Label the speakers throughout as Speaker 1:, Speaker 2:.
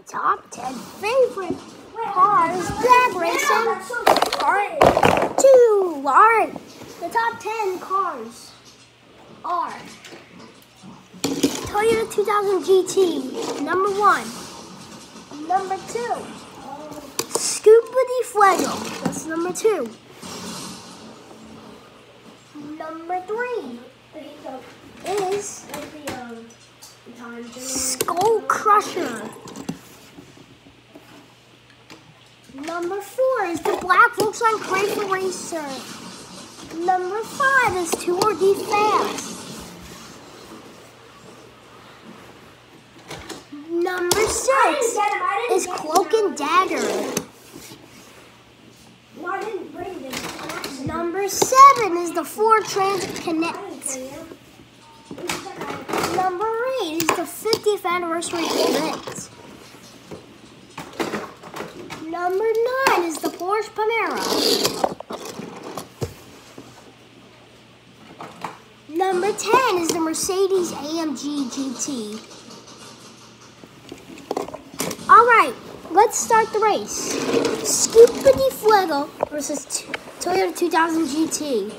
Speaker 1: my top 10 favorite cars drag racing part 2. Alright, the top 10 cars are Toyota 2000 GT, number 1. Number 2, Scuba de Fuego, that's number 2. Number 3 is Skull Crusher. Number four is the Black Volkswagen Crazy Racer. Number five is Tour de Fast. Number six is Cloak and Dagger. Number seven is the Ford Transit Connect. Number eight is the 50th anniversary event. Number nine Porsche Panamera. Number 10 is the Mercedes AMG GT. All right, let's start the race. De Fuego versus Toyota 2000 GT.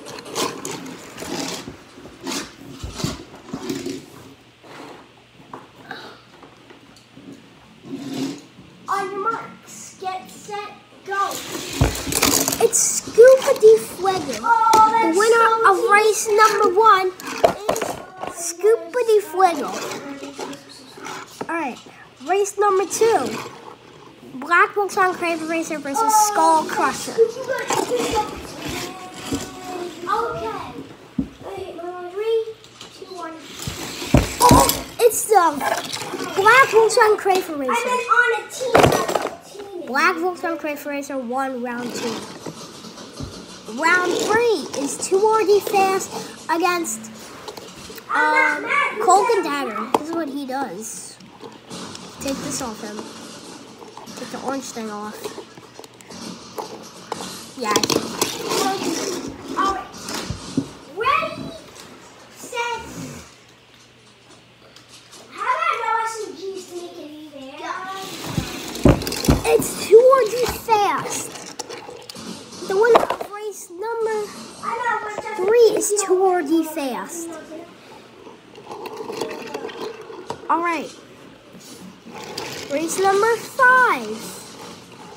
Speaker 1: On your marks, get set, go. It's Scuba de Fuego. the winner of race number one is Scuba de Fuego. Alright, race number two. Black Volkswagen Craven Racer versus Skull Crusher. Okay. Three, two, one. Oh, it's the Black Volkswagen Craven Racer.
Speaker 2: on a team.
Speaker 1: Black Volkswagen Crazy Racer won round two. Round three is two more defense against um, and Dagger. This is what he does. Take this off him. Take the orange thing off. Yeah.
Speaker 2: Alright. Ready, set. How about no SMGs to make it even?
Speaker 1: It's two already fast. The winner of race number
Speaker 2: I know, but just
Speaker 1: three is two already fast. All right. Race number five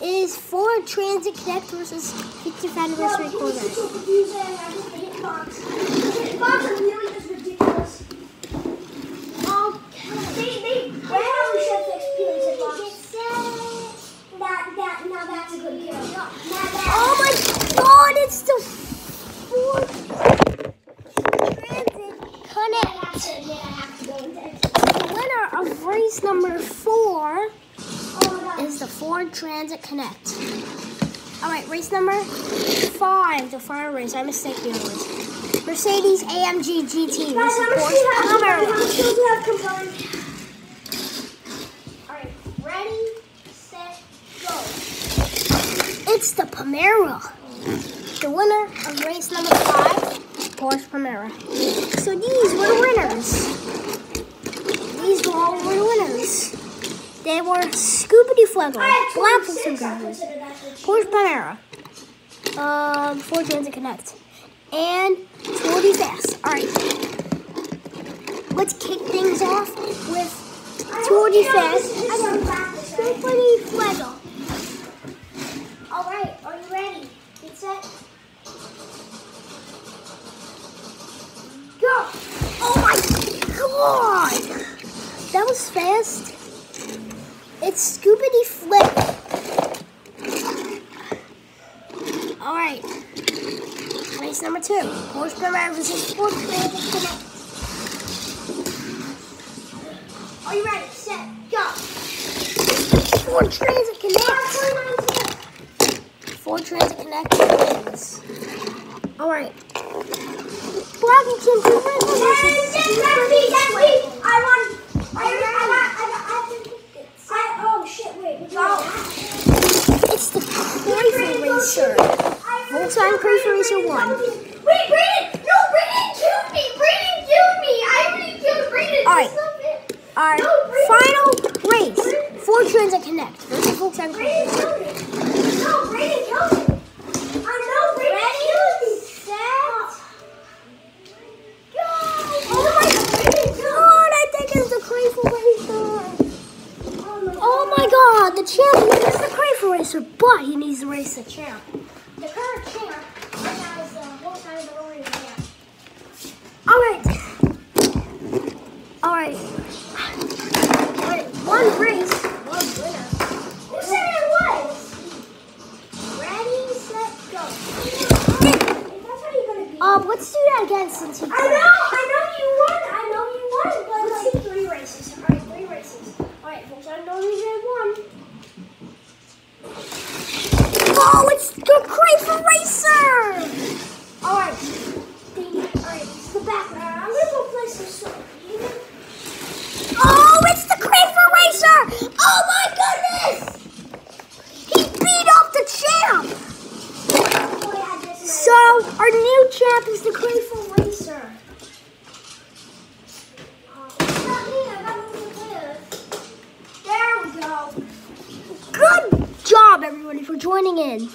Speaker 1: is Ford Transit Connect versus 50th anniversary Corvette.
Speaker 2: confusing. I just the hitbox. The hitbox are really just ridiculous.
Speaker 1: Okay.
Speaker 2: They, they, they probably should fix Peter's hitbox. That, that, now that's a good kill. Now that,
Speaker 1: Oh my God! It's the Ford Transit
Speaker 2: I
Speaker 1: Connect.
Speaker 2: have to admit, I have to go into it.
Speaker 1: The winner race number four is the Ford Transit Connect. All right, race number five, the final race. I mistaken it was Mercedes AMG GT
Speaker 2: Guys, how much do
Speaker 1: Porsche
Speaker 2: you have combined? How
Speaker 1: Panamera.
Speaker 2: much do you have combined? Alright, ready, set, go.
Speaker 1: It's the Panamera. The winner of race number five, Porsche Panamera. So these were the winners. These were all the winners. They were Scuba de Fuego,
Speaker 2: I have
Speaker 1: Black
Speaker 2: 26, I
Speaker 1: Volkswagen,
Speaker 2: consider that good.
Speaker 1: Porsche Panamera, um, Ford Transit Connect, and Tour de Fast. All right, let's kick things off with
Speaker 2: I
Speaker 1: Tour
Speaker 2: hope
Speaker 1: de
Speaker 2: you know this
Speaker 1: Fast.
Speaker 2: is just some practice, right?
Speaker 1: Scuba de Fuego.
Speaker 2: Alright, are you ready? Get set.
Speaker 1: Go! Oh my god! That was fast. It's de Flip. Alright. Race number two. Porsche Panamera versus Connect.
Speaker 2: Are you ready? Set, go.
Speaker 1: Ford Transit Connect. Ford Transit Connect wins. Alright. Black and Kim.
Speaker 2: I won.
Speaker 1: It's the Crazy Racer. Volkswagen Crazy Racer 1.
Speaker 2: Wait, Brayden! No, Brayden killed me! Brayden killed me! I already killed Brayden!
Speaker 1: All right.
Speaker 2: Fair.
Speaker 1: Our
Speaker 2: No,
Speaker 1: final race. four Transit Connect. A Volkswagen
Speaker 2: killed it. No, Brandon killed it. I know Brandon killed it.
Speaker 1: Set.
Speaker 2: Go. Oh my God, Brandon killed
Speaker 1: God, I think it's the Crayful Racer.
Speaker 2: it. Oh my
Speaker 1: Oh my god, the champion is the Crayful Racer, but he needs to race the champ.
Speaker 2: The current champ right now is the Volkswagen DeLorean champ.
Speaker 1: Alright. Alright. Alright, one race, one winner.
Speaker 2: Who said it was?
Speaker 1: Ready, set, go.
Speaker 2: That's how you're gonna be.
Speaker 1: Um, let's do that again since he
Speaker 2: I know, I know you won. I know you won, but
Speaker 1: Let's
Speaker 2: like,
Speaker 1: see three races. Alright, three races. Alright, Volkswagen Dolly one. Oh, it's the Crayful Racer! Alright. The, alright, it's the back
Speaker 2: uh,
Speaker 1: one.
Speaker 2: I'm gonna go play some stuff.
Speaker 1: Oh, it's the Crayful Racer! Oh my goodness! He beat off the champ!
Speaker 2: Oh, yeah, this is-
Speaker 1: So, our new champ is the Crayful Racer.
Speaker 2: Uh, it's not me, I got one of
Speaker 1: There we go. Good job, everybody, for joining in.